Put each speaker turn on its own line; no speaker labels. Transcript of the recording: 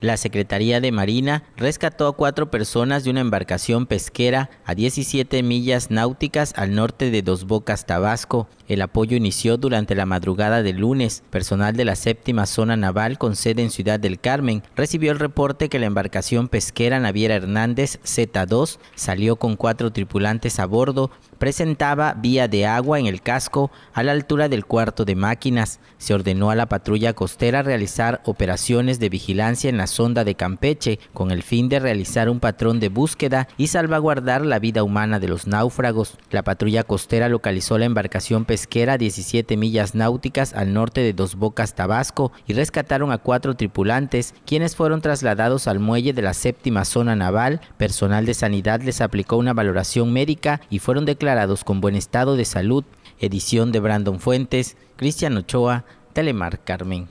La Secretaría de Marina rescató a cuatro personas de una embarcación pesquera a 17 millas náuticas al norte de Dos Bocas, Tabasco. El apoyo inició durante la madrugada del lunes. Personal de la séptima zona naval con sede en Ciudad del Carmen recibió el reporte que la embarcación pesquera Naviera Hernández Z2 salió con cuatro tripulantes a bordo. Presentaba vía de agua en el casco a la altura del cuarto de máquinas. Se ordenó a la patrulla costera realizar operaciones de vigilancia en la sonda de Campeche con el fin de realizar un patrón de búsqueda y salvaguardar la vida humana de los náufragos. La patrulla costera localizó la embarcación pesquera a 17 millas náuticas al norte de Dos Bocas, Tabasco, y rescataron a cuatro tripulantes, quienes fueron trasladados al muelle de la séptima zona naval. Personal de sanidad les aplicó una valoración médica y fueron declarados con buen estado de salud. Edición de Brandon Fuentes, Cristian Ochoa, Telemar Carmen.